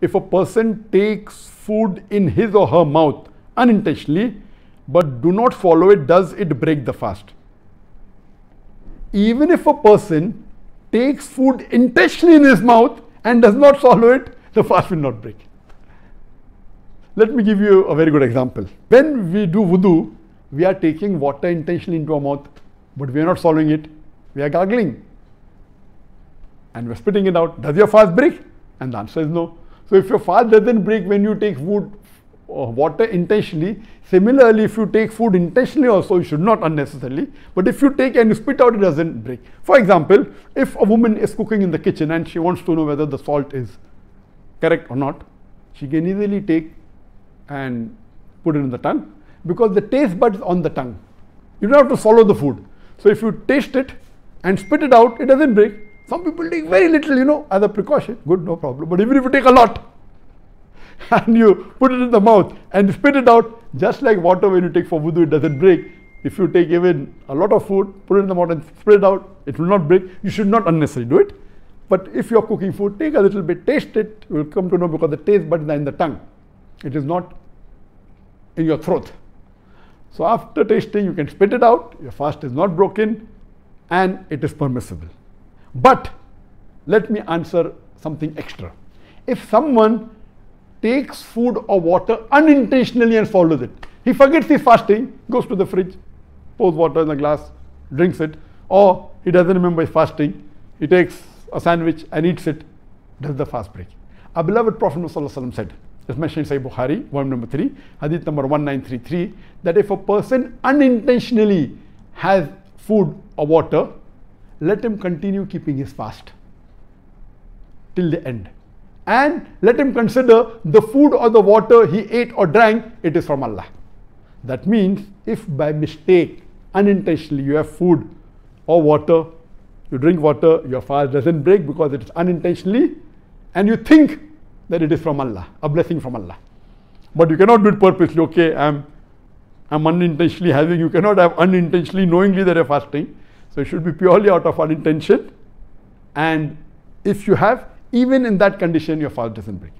if a person takes food in his or her mouth unintentionally but do not follow it, does it break the fast? Even if a person takes food intentionally in his mouth and does not swallow it, the fast will not break. Let me give you a very good example. When we do wudu, we are taking water intentionally into our mouth, but we are not swallowing it, we are gargling. And we're spitting it out. Does your fast break? And the answer is no. So if your fast doesn't break when you take food or uh, water intentionally, similarly if you take food intentionally also you should not unnecessarily, but if you take and you spit out it doesn't break. For example, if a woman is cooking in the kitchen and she wants to know whether the salt is correct or not, she can easily take and put it in the tongue because the taste buds on the tongue. You don't have to swallow the food. So if you taste it and spit it out, it doesn't break. Some people take very little, you know, as a precaution. Good, no problem. But even if you take a lot and you put it in the mouth and spit it out, just like water when you take for wudu, it doesn't break. If you take even a lot of food, put it in the mouth and spit it out, it will not break. You should not unnecessarily do it. But if you're cooking food, take a little bit, taste it, you will come to know because the taste buds are in the tongue. It is not in your throat. So after tasting, you can spit it out, your fast is not broken and it is permissible. But let me answer something extra. If someone takes food or water unintentionally and swallows it, he forgets he's fasting, goes to the fridge, pours water in the glass, drinks it, or he doesn't remember he's fasting, he takes a sandwich and eats it, does the fast break? Our beloved Prophet said, as mentioned in Sahih Bukhari, volume number 3, hadith number 1933, that if a person unintentionally has food or water, let him continue keeping his fast till the end. And let him consider the food or the water he ate or drank, it is from Allah. That means if by mistake, unintentionally, you have food or water, you drink water, your fast doesn't break because it is unintentionally, and you think that it is from Allah, a blessing from Allah. But you cannot do it purposely. Okay, I'm, I'm unintentionally having, you cannot have unintentionally, knowingly that you're fasting. So it should be purely out of unintention. And if you have, even in that condition, your fast doesn't break.